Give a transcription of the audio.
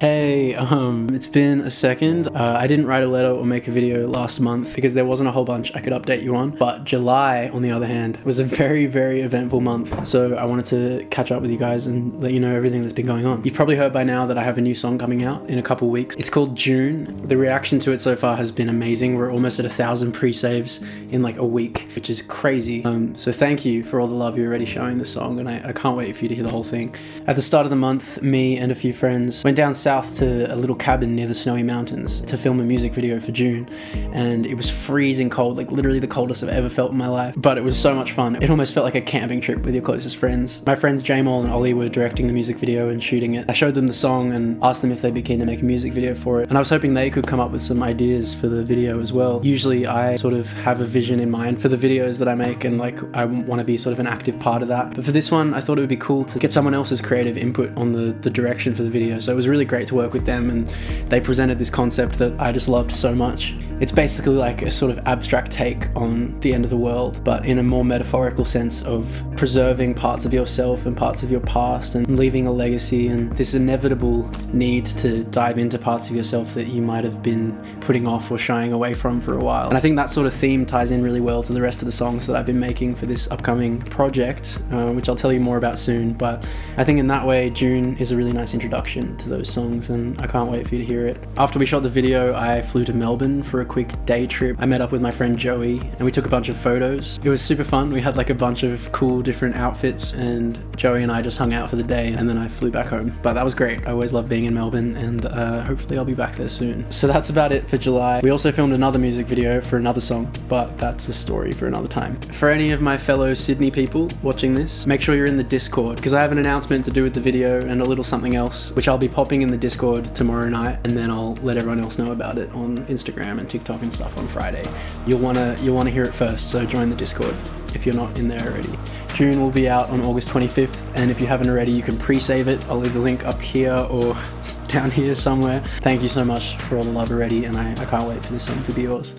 Hey, um, it's been a second. Uh, I didn't write a letter or make a video last month because there wasn't a whole bunch I could update you on. But July, on the other hand, was a very, very eventful month. So I wanted to catch up with you guys and let you know everything that's been going on. You've probably heard by now that I have a new song coming out in a couple weeks. It's called June. The reaction to it so far has been amazing. We're almost at a thousand pre-saves in like a week, which is crazy. Um, so thank you for all the love you're already showing the song, and I, I can't wait for you to hear the whole thing. At the start of the month, me and a few friends went down south to a little cabin near the snowy mountains to film a music video for June. And it was freezing cold, like literally the coldest I've ever felt in my life. But it was so much fun. It almost felt like a camping trip with your closest friends. My friends Jamal and Ollie were directing the music video and shooting it. I showed them the song and asked them if they'd be keen to make a music video for it. And I was hoping they could come up with some ideas for the video as well. Usually I sort of have a vision in mind for the videos that I make and like I want to be sort of an active part of that. But for this one, I thought it would be cool to get someone else's creative input on the, the direction for the video. So it was really great to work with them and they presented this concept that I just loved so much. It's basically like a sort of abstract take on the end of the world, but in a more metaphorical sense of preserving parts of yourself and parts of your past and leaving a legacy and this inevitable need to dive into parts of yourself that you might have been putting off or shying away from for a while. And I think that sort of theme ties in really well to the rest of the songs that I've been making for this upcoming project, uh, which I'll tell you more about soon. But I think in that way, June is a really nice introduction to those songs and I can't wait for you to hear it. After we shot the video, I flew to Melbourne for a quick day trip. I met up with my friend Joey and we took a bunch of photos. It was super fun. We had like a bunch of cool different outfits and Joey and I just hung out for the day and then I flew back home. But that was great. I always love being in Melbourne and uh, hopefully I'll be back there soon. So that's about it for July. We also filmed another music video for another song, but that's a story for another time. For any of my fellow Sydney people watching this, make sure you're in the Discord because I have an announcement to do with the video and a little something else, which I'll be popping in the Discord tomorrow night and then I'll let everyone else know about it on Instagram and TikTok and stuff on Friday. You'll wanna you'll wanna hear it first, so join the Discord if you're not in there already. June will be out on August 25th, and if you haven't already, you can pre-save it. I'll leave the link up here or down here somewhere. Thank you so much for all the love already, and I, I can't wait for this song to be yours.